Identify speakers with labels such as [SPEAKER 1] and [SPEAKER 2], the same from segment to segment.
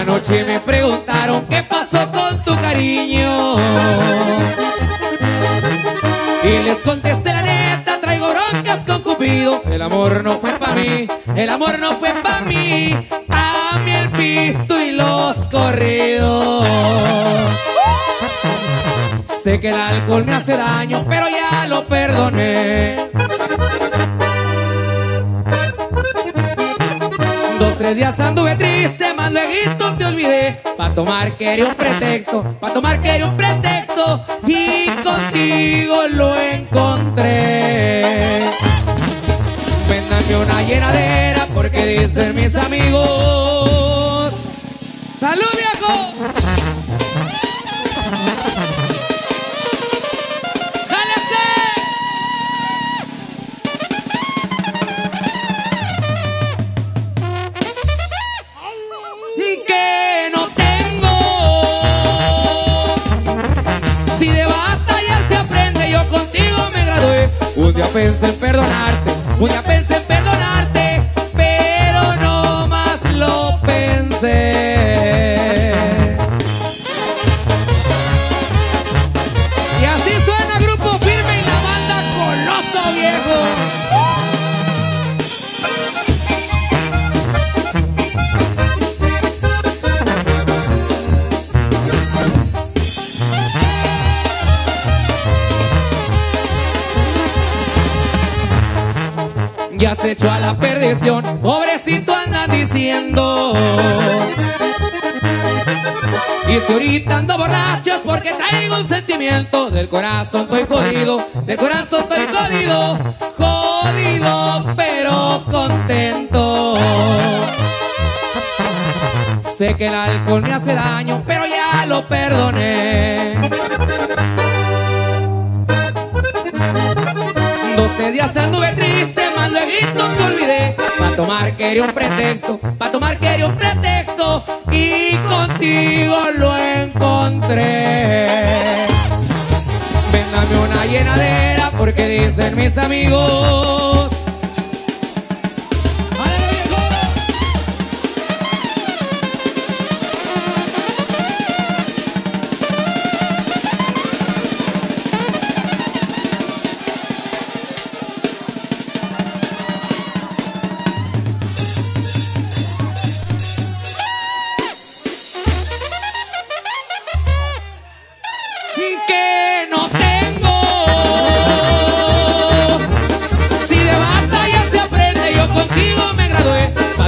[SPEAKER 1] Anoche me preguntaron qué pasó con tu cariño. Y les contesté la neta, traigo broncas con Cupido. El amor no fue pa' mí, el amor no fue pa' mí. A mí el pisto y los corridos. Sé que el alcohol me hace daño, pero ya lo perdoné. Tres días anduve triste, más luego te olvidé. Pa' tomar quería un pretexto, pa' tomar quería un pretexto. Y contigo lo encontré. Véndame una llenadera porque dicen mis amigos. ¡Salud, viejo! Contigo me gradué. Un día pensé en perdonarte, un día pensé Ya se echó a la perdición, pobrecito andan diciendo. Y si ahorita ando borrachos porque traigo un sentimiento. Del corazón estoy jodido, del corazón estoy jodido Jodido pero contento. Sé que el alcohol me hace daño, pero ya lo perdoné. Dos días anduve triste, más luego te olvidé. Pa' tomar quería un pretexto, pa' tomar quería un pretexto. Y contigo lo encontré. Véndame una llenadera porque dicen mis amigos.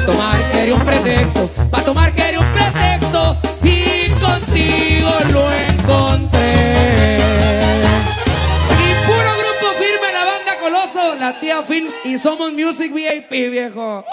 [SPEAKER 1] Pa' tomar quería un pretexto, pa' tomar quería un pretexto. Y contigo lo encontré. Y puro grupo firme la banda Coloso, la tía Films y somos Music VIP, viejo.